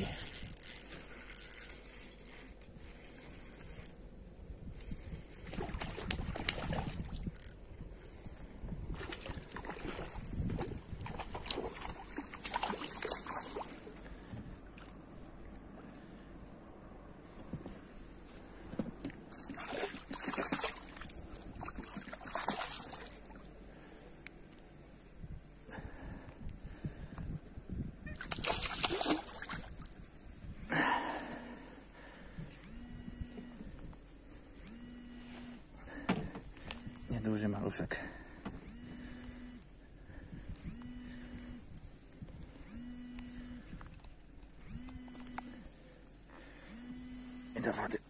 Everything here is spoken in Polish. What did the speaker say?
Yeah. Nieduży maluszek. I do wody.